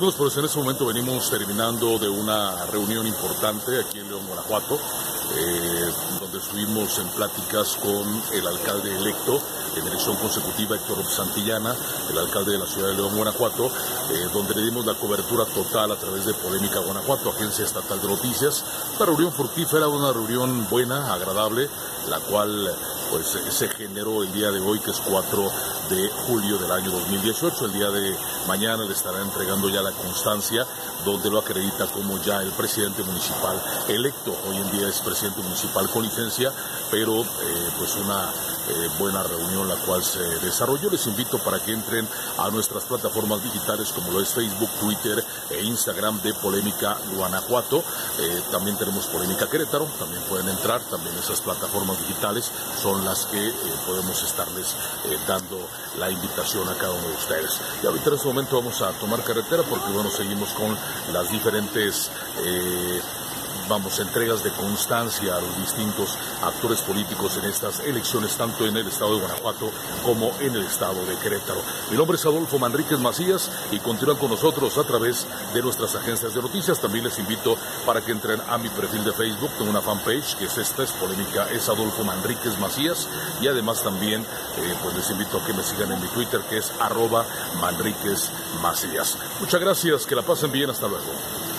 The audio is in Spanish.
Pues en este momento venimos terminando de una reunión importante aquí en León, Guanajuato, eh, donde estuvimos en pláticas con el alcalde electo en elección consecutiva, Héctor Santillana, el alcalde de la ciudad de León, Guanajuato, eh, donde le dimos la cobertura total a través de Polémica Guanajuato, Agencia Estatal de Noticias. Una reunión fructífera, una reunión buena, agradable, la cual pues se generó el día de hoy, que es 4 de julio del año 2018. El día de mañana le estará entregando ya la constancia donde lo acredita como ya el presidente municipal electo. Hoy en día es presidente municipal con licencia, pero eh, pues una eh, buena reunión la cual se desarrolló. Les invito para que entren a nuestras plataformas digitales como lo es Facebook, Twitter e Instagram de Polémica Guanajuato. Eh, también tenemos Polémica Querétaro, también pueden entrar, también esas plataformas digitales son las que eh, podemos estarles dando la invitación a cada uno de ustedes. Y ahorita en este momento vamos a tomar carretera porque bueno, seguimos con las diferentes vamos, entregas de constancia a los distintos actores políticos en estas elecciones, tanto en el estado de Guanajuato como en el estado de Querétaro. Mi nombre es Adolfo Manríquez Macías y continúan con nosotros a través de nuestras agencias de noticias. También les invito para que entren a mi perfil de Facebook, tengo una fanpage que es esta, es polémica, es Adolfo Manríquez Macías y además también eh, pues les invito a que me sigan en mi Twitter que es arroba Manríquez Macías. Muchas gracias, que la pasen bien, hasta luego.